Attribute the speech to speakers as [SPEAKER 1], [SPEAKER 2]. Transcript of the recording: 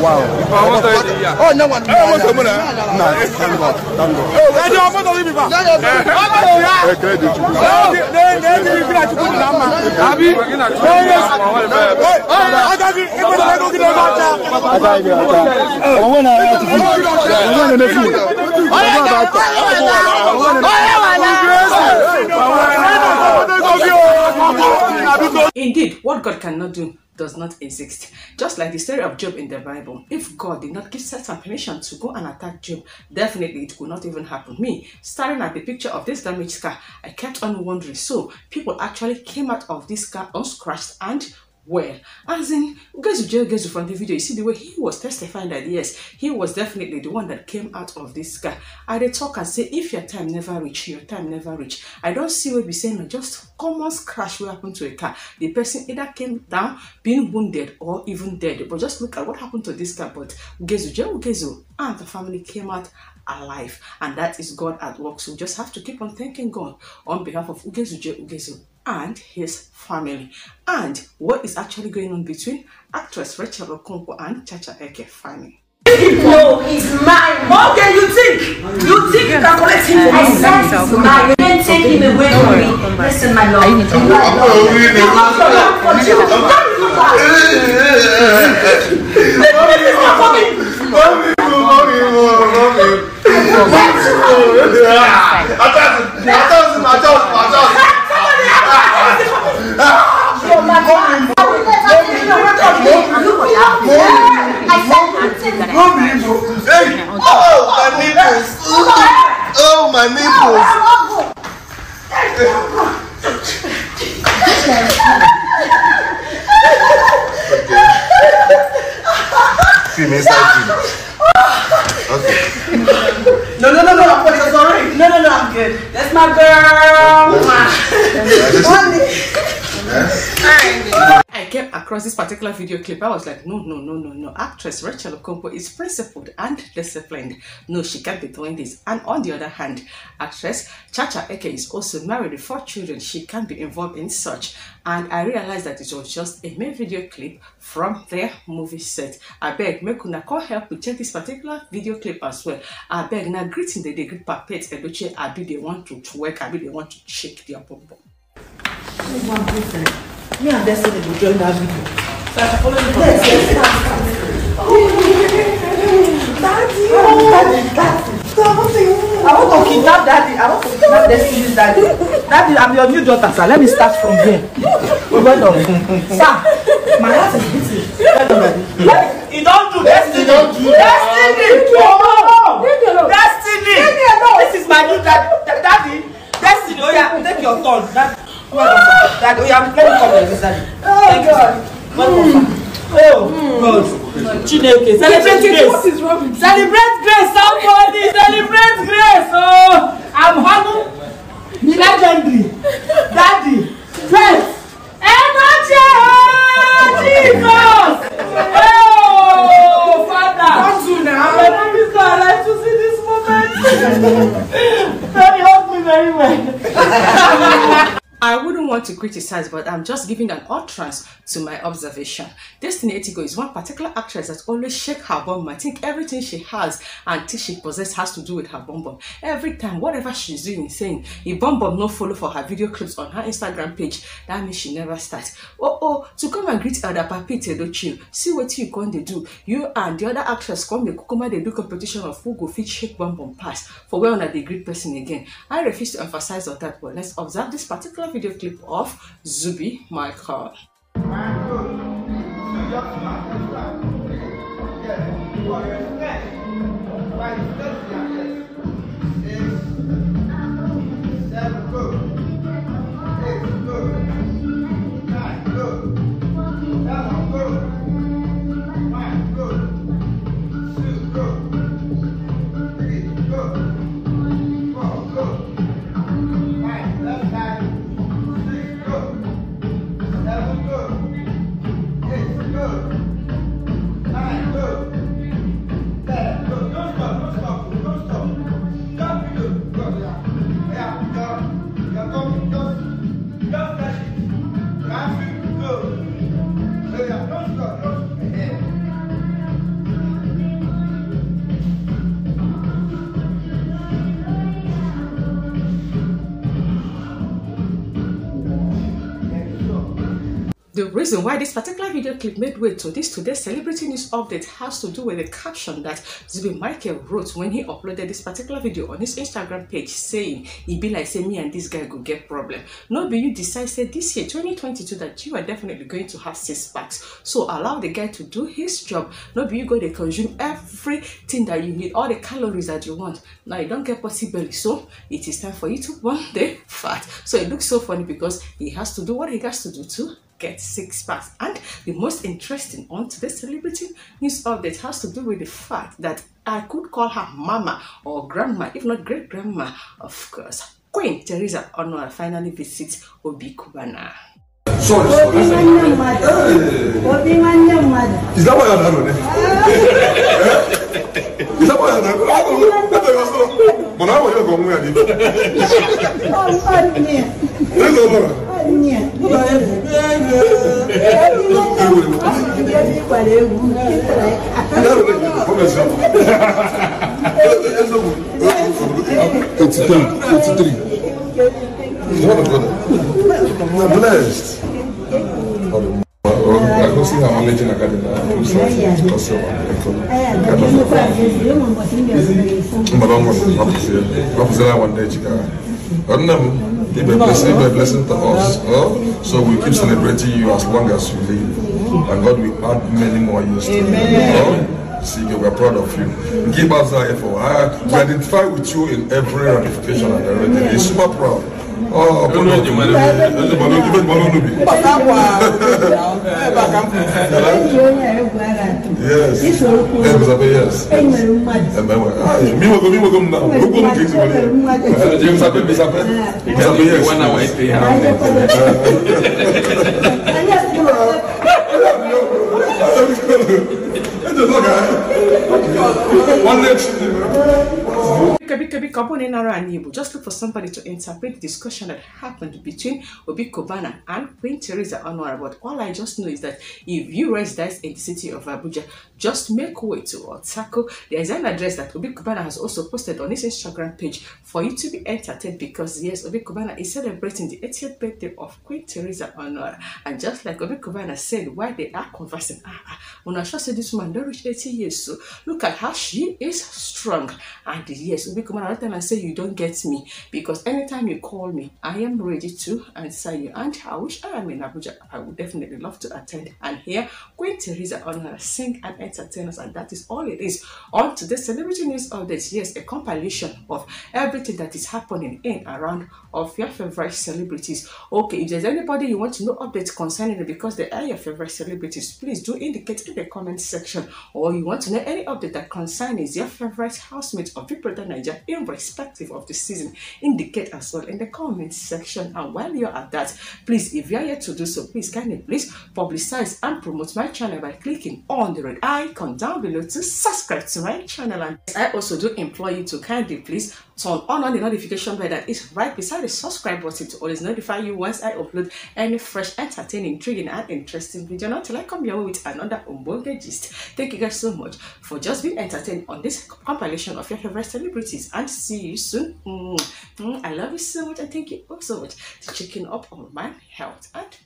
[SPEAKER 1] wow. About what yeah. Oh, no one. No, no, no. No, thank God. Thank God. Oh, I don't want to leave people. Eh, credit you. No, they
[SPEAKER 2] they they give that to me now, man. Abi. Oh, I got it. I got it. I got it. I got it. I want to. I want to. I want to. I want to.
[SPEAKER 3] Indeed, what God cannot do does not exist. Just like the story of Job in the Bible, if God did not give Satan permission to go and attack Job, definitely it could not even happen. Me, staring at the picture of this damaged car, I kept on wondering. So, people actually came out of this car unscratched and well. As in, guys who guys from the video, you see the way he was testifying that yes, he was definitely the one that came out of this car. I dey talk and say, if your time never reach, your time never reach. I don't see what we say no, just common crash will happen to a car. The person either came down being wounded or even dead. But just look at what happened to this car. But Ugezu, Joe Ugezu, and the family came out alive. And that is God at work. So we just have to keep on thanking God on behalf of Ugezu Joe Ugezu and his family. And what is actually going on between actress Rachel Okonkwo and Chacha Eke family.
[SPEAKER 4] No, he's mine. Okay, you think? You think you can collect him from me? I said he's mine. You can't take him away from me. Listen, my love. You are love for you. Don't look back. This is not for me. My
[SPEAKER 5] nipples. Film inside you. Okay.
[SPEAKER 4] No, no, no, no, I'm sorry. sorry. No, no, no, I'm good. That's my girl.
[SPEAKER 3] I came across this particular video clip. I was like, no, no, no, no, no. Actress Rachel Okonkwo is principled and disciplined. No, she can't be doing this. And on the other hand, actress Chacha Eke is also married with four children. She can't be involved in such. And I realized that it was just a main video clip from their movie set. I beg, make una call help to check this particular video clip as well. I beg, now greeting the greet Papet I be they want to twerk, I be they want to shake their bum bum.
[SPEAKER 4] Me and Destiny will join that video. Yes, yes, Daddy, Daddy, Daddy. I want to kidnap Daddy. I want to kidnap Destiny's Daddy. Daddy, I'm your new daughter, sir. Let me start from here. Well done. Sir, Chineke celebrate grace. celebrate grace somebody celebrate grace oh. I'm humble mi legendary. Daddy. Grace, ẹ
[SPEAKER 3] má Jesus. Want to criticize, but I'm just giving an utterance to my observation. Destiny Etigo is one particular actress that always shake her bum. I think everything she has and thing she possesses has to do with her bum bum. Every time, whatever she's doing, saying, if bum bum no follow for her video clips on her Instagram page, that means she never starts. Oh, oh, to come and greet Elder Papi Tedochi, see what you going to do. You and the other actress come the kukuma they do competition of who go fit shake bum bum pass for where on the great person again. I refuse to emphasize on that, but let's observe this particular video clip of Zubby Michael.
[SPEAKER 5] Nine,
[SPEAKER 3] The reason why this particular video clip made way to this today's celebrity news update has to do with the caption that Zubby Michael wrote when he uploaded this particular video on his Instagram page saying, "He be like say me and this guy go get problem. No be you decide say this year 2022 that you are definitely going to have six packs. So allow the guy to do his job. No be you go to consume everything that you need, all the calories that you want. Now you don't get possibly so it is time for you to burn the fat. So it looks so funny because he has to do what he has to do too get six packs. And the most interesting on today's celebrity news update has to do with the fact that I could call her mama or grandma, if not great grandma, of course. Queen Teresa Onuorah finally visits Obi Cubana.
[SPEAKER 1] Sorry,
[SPEAKER 6] Obi
[SPEAKER 1] sorry.
[SPEAKER 6] nwanne mmadụ. Obi nwanne.
[SPEAKER 1] Is that why you're not eh? Is that why you're not But now you're going to go.
[SPEAKER 6] Ọ ọ dị ya.
[SPEAKER 1] Нет. Eighty-three, eighty-three. What a brother. You're blessed. Akọsí àwọn méjì náà kàdé náà tó
[SPEAKER 6] sọ fún mi kọsí ọmọ ẹ̀kọ́. Kàdé fún mi.
[SPEAKER 1] Mbọ̀dọ̀ mbọ̀dọ̀ mbọ̀dọ̀ mbọ̀dọ̀ mbọ̀dọ̀ mbọ̀dọ̀ mbọ̀dọ̀ mbọ̀dọ̀ mbọ̀dọ̀ mbọ̀dọ̀ be a blessing, be a blessing to us. Uh, so we keep celebrating you as long as you live. And God will add many more years to you. Uh, see, we're proud of you. Give us that effort. I, we identify with you in every ramification and everything. We're super proud. Oh, bono di mana? Itu
[SPEAKER 6] bono di mana? Bono di mana?
[SPEAKER 1] Bakawa.
[SPEAKER 6] Eh, bakam.
[SPEAKER 1] Yes. Eh, bisa be yes. Eh, merumat. Eh, merumat. Ah,
[SPEAKER 6] mi wago
[SPEAKER 1] mi wago
[SPEAKER 6] mna.
[SPEAKER 1] Wago
[SPEAKER 6] mna kesi
[SPEAKER 1] mana?
[SPEAKER 6] Jadi
[SPEAKER 1] bisa be bisa be. Bisa be yes.
[SPEAKER 5] Wana wa istri
[SPEAKER 6] ham. Hanya sepuluh. Itu tak.
[SPEAKER 1] One next.
[SPEAKER 3] Just look for somebody to interpret the discussion that happened between Obi Cubana and Queen Teresa Onuorah. But all I just know is that if you reside in the city of Abuja, just make way to Utako. There is an address that Obi Cubana has also posted on his Instagram page for you to be entertained because yes, Obi Cubana is celebrating the 80th birthday of Queen Teresa Onuorah. And just like Obi Cubana said while they are conversing, ah, ah, when I said this woman don't reach 80 years, so look at how she is strong. And yes, Obi Cubana, another time I say you don't get me because anytime you call me, I am ready to answer you. And I wish I am in Abuja. I would definitely love to attend and hear Queen Teresa on her sing and entertain us. And that is all it is. On today's celebrity news updates, yes, a compilation of everything that is happening in around of your favorite celebrities. Okay, if there's anybody you want to know updates concerning it because they are your favorite celebrities, please do indicate in the comment section. Or you want to know any update that concerns your favorite housemate of Big Brother Naija, irrespective of the season, indicate as well in the comment section. And while you're at that, please, if you're yet to do so, please kindly please publicize and promote my channel by clicking on the red icon down below to subscribe to my channel. And I also do implore you to kindly please turn on, on the notification bell that is right beside the subscribe button to always notify you once I upload any fresh, entertaining, intriguing, and interesting video. Now, till I come your way with another Umbonga gist. Thank you guys so much for just being entertained on this compilation of your favorite celebrities. And see you soon. Mm, mm, I love you so much and thank you so much for checking up on my health. And.